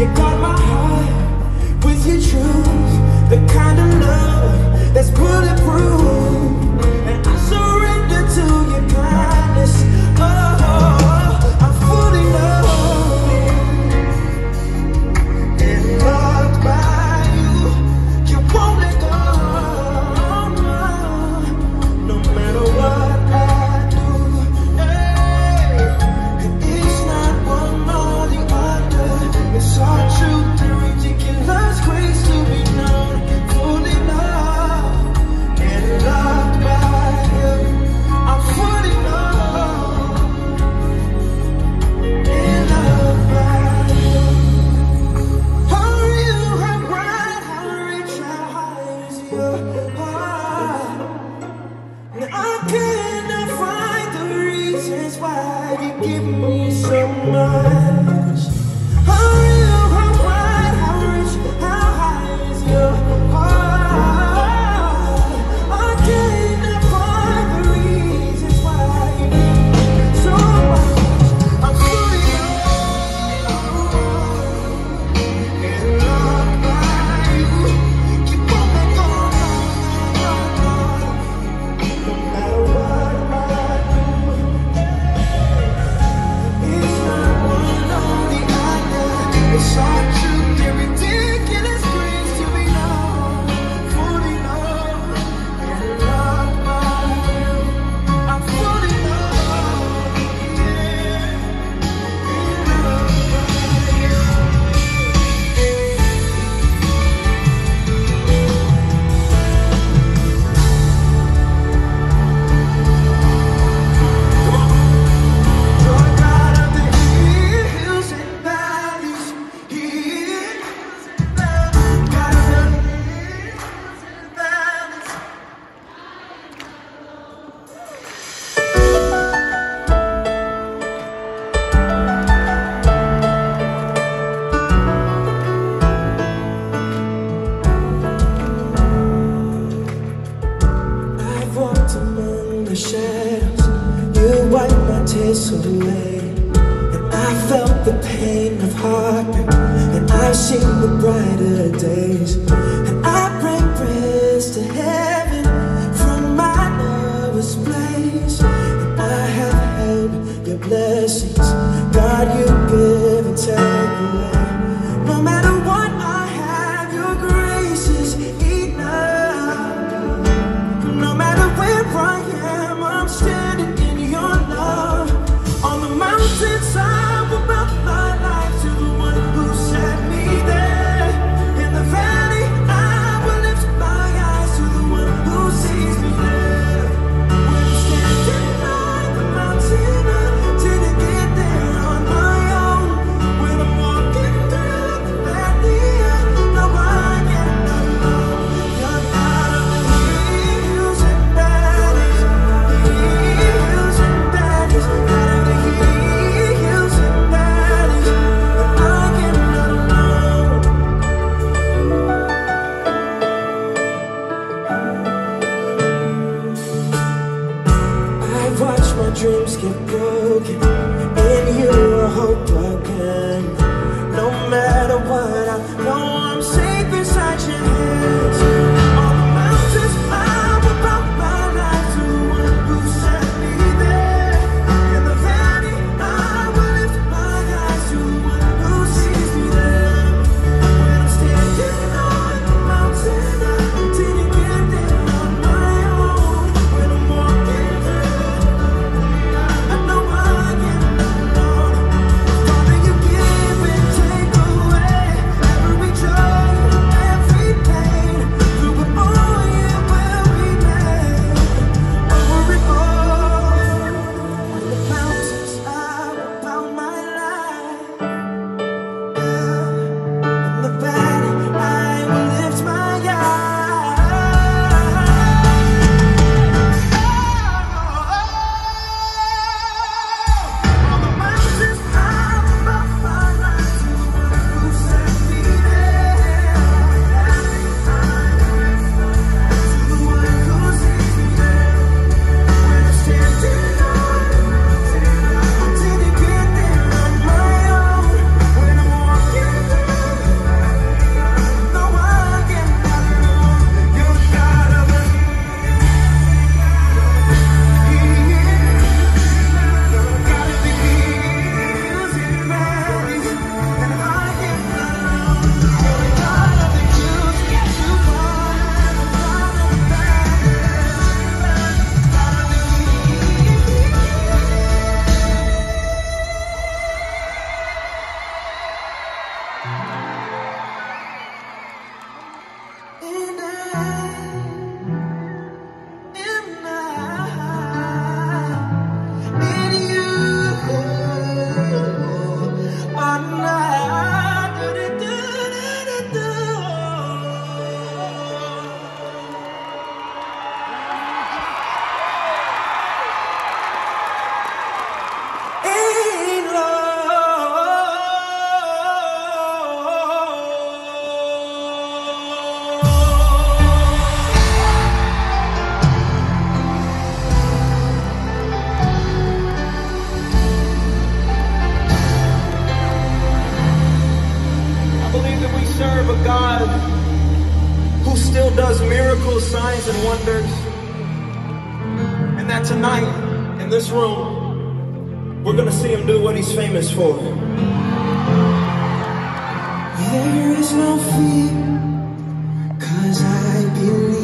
You got my heart. With your truth The kind of love that's bulletproof. sobre watch my dreams get broken. In you I hope again. No matter what I still does miracles, signs, and wonders. And that tonight, in this room, we're gonna see him do what he's famous for. There is no fear, cause I believe.